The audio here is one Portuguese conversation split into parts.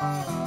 Bye.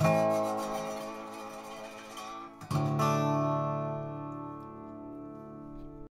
Música